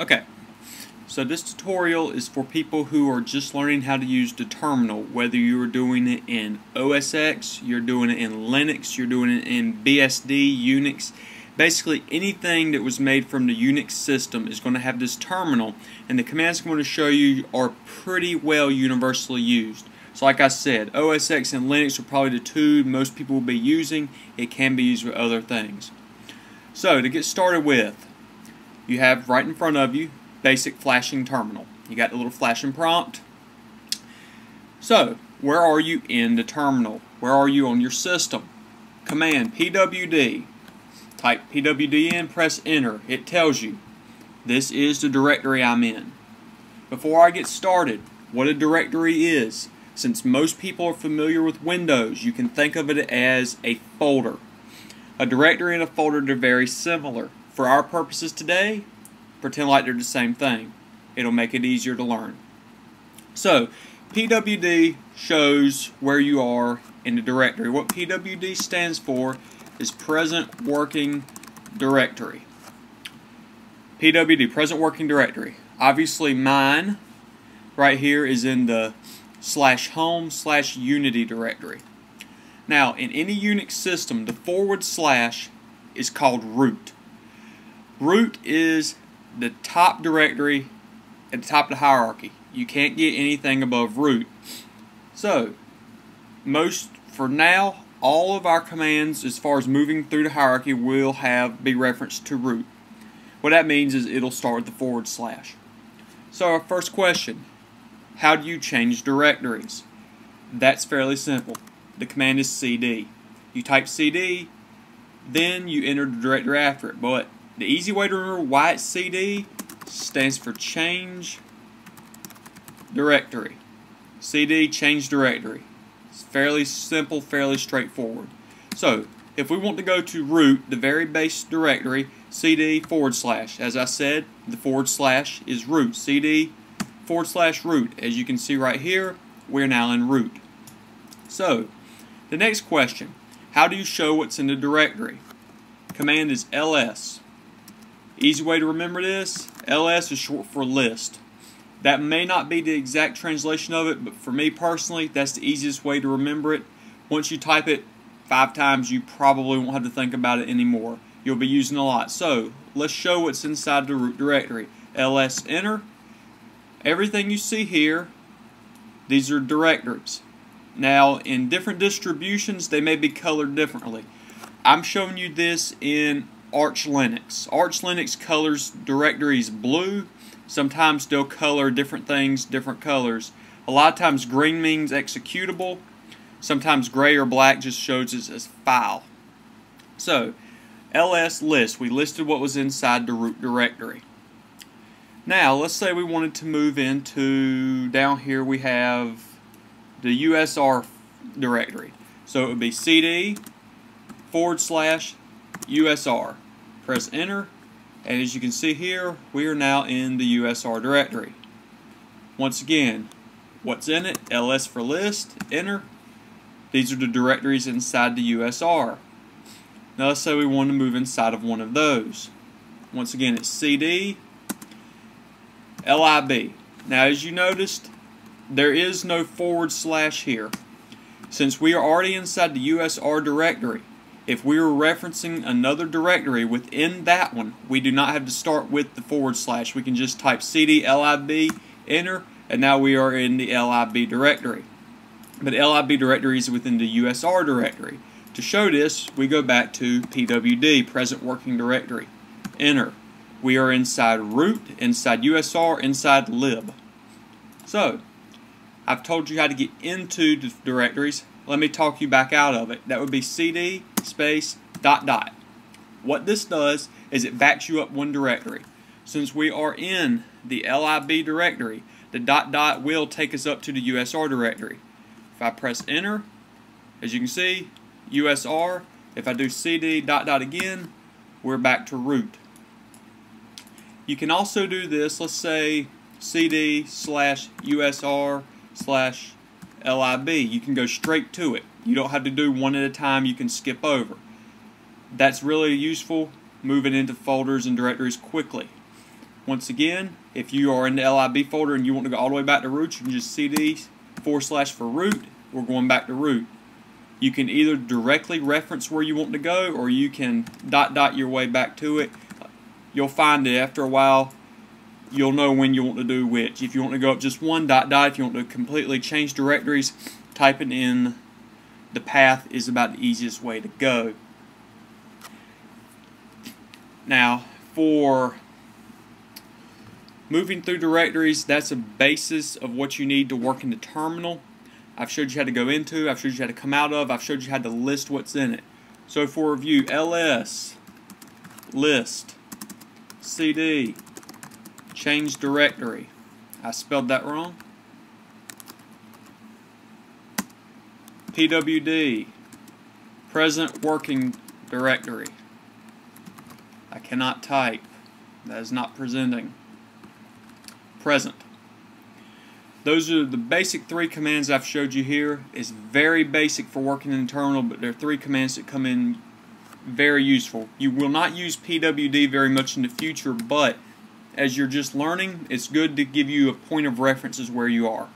Okay, so this tutorial is for people who are just learning how to use the terminal, whether you're doing it in OS X, you're doing it in Linux, you're doing it in BSD, Unix. Basically anything that was made from the Unix system is going to have this terminal and the commands I'm going to show you are pretty well universally used. So like I said, OS X and Linux are probably the two most people will be using. It can be used with other things. So to get started with, you have right in front of you basic flashing terminal. You got the little flashing prompt. So, where are you in the terminal? Where are you on your system? Command PWD. Type PWD in, press enter. It tells you this is the directory I'm in. Before I get started, what a directory is, since most people are familiar with Windows, you can think of it as a folder. A directory and a folder are very similar. For our purposes today, pretend like they're the same thing. It'll make it easier to learn. So, PWD shows where you are in the directory. What PWD stands for is Present Working Directory. PWD, Present Working Directory. Obviously mine right here is in the slash home slash unity directory. Now, in any Unix system, the forward slash is called root. Root is the top directory at the top of the hierarchy. You can't get anything above root. So, most, for now, all of our commands as far as moving through the hierarchy will have be referenced to root. What that means is it'll start with the forward slash. So our first question, how do you change directories? That's fairly simple. The command is cd. You type cd, then you enter the directory after it. But the easy way to remember why CD stands for change directory. CD change directory. It's fairly simple, fairly straightforward. So, if we want to go to root, the very base directory, CD forward slash. As I said, the forward slash is root. CD forward slash root. As you can see right here, we're now in root. So, the next question, how do you show what's in the directory? Command is ls. Easy way to remember this, ls is short for list. That may not be the exact translation of it, but for me personally, that's the easiest way to remember it. Once you type it five times, you probably won't have to think about it anymore. You'll be using a lot. So, let's show what's inside the root directory. ls enter. Everything you see here, these are directories. Now, in different distributions, they may be colored differently. I'm showing you this in Arch Linux. Arch Linux colors directories blue. Sometimes they'll color different things different colors. A lot of times green means executable. Sometimes gray or black just shows it as file. So, ls list, we listed what was inside the root directory. Now, let's say we wanted to move into, down here we have the USR directory. So it would be cd forward slash USR. Press enter, and as you can see here, we are now in the USR directory. Once again, what's in it? ls for list, enter. These are the directories inside the USR. Now let's say we want to move inside of one of those. Once again, it's cd, lib. Now as you noticed, there is no forward slash here. Since we are already inside the USR directory, if we were referencing another directory within that one, we do not have to start with the forward slash. We can just type cd lib, enter, and now we are in the lib directory. But lib directory is within the USR directory. To show this, we go back to pwd, present working directory. Enter. We are inside root, inside USR, inside lib. So, I've told you how to get into the directories. Let me talk you back out of it. That would be cd space dot dot. What this does is it backs you up one directory. Since we are in the lib directory, the dot dot will take us up to the USR directory. If I press enter, as you can see, USR, if I do cd dot dot again, we're back to root. You can also do this, let's say cd slash USR slash lib. You can go straight to it. You don't have to do one at a time, you can skip over. That's really useful moving into folders and directories quickly. Once again, if you are in the lib folder and you want to go all the way back to root, you can just cd forward slash for root. We're going back to root. You can either directly reference where you want to go or you can dot dot your way back to it. You'll find it after a while you'll know when you want to do which. If you want to go up just one dot dot, if you want to completely change directories, type it in the path is about the easiest way to go. Now, for moving through directories, that's a basis of what you need to work in the terminal. I've showed you how to go into, I've showed you how to come out of, I've showed you how to list what's in it. So for review, ls, list, cd, change directory. I spelled that wrong. PWD, present working directory. I cannot type. That is not presenting. Present. Those are the basic three commands I've showed you here. It's very basic for working in the terminal, but there are three commands that come in very useful. You will not use PWD very much in the future, but as you're just learning, it's good to give you a point of reference as where you are.